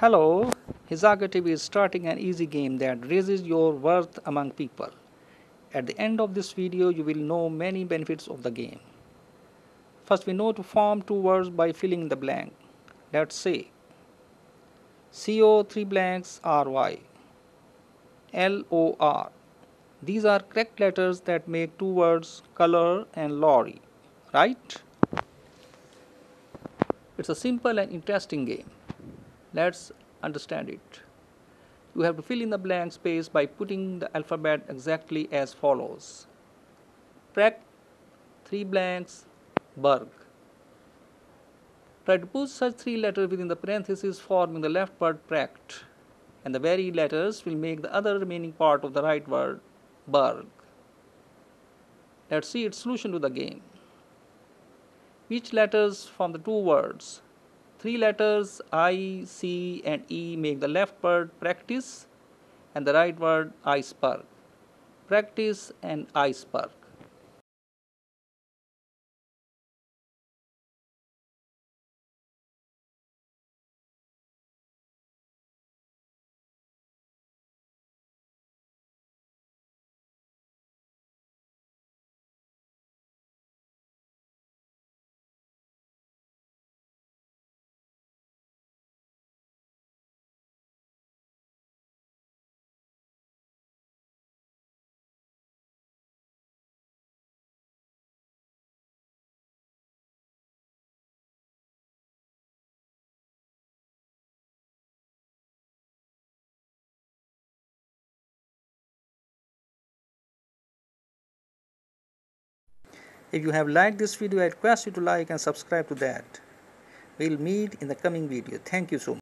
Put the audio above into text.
Hello, Hizaqat TV is starting an easy game that raises your worth among people. At the end of this video, you will know many benefits of the game. First, we know to form two words by filling the blank. Let's say CO three blanks RY LOR. These are correct letters that make two words color and lorry, right? It's a simple and interesting game. Let's understand it. You have to fill in the blank space by putting the alphabet exactly as follows. Prec, three blanks, Berg. Try to put such three letters within the parentheses forming the left word prect and the very letters will make the other remaining part of the right word Berg. Let's see its solution to the game. Which letters from the two words Three letters I, C and E make the left word practice and the right word iceberg. Practice and iceberg. If you have liked this video, I request you to like and subscribe to that. We'll meet in the coming video. Thank you so much.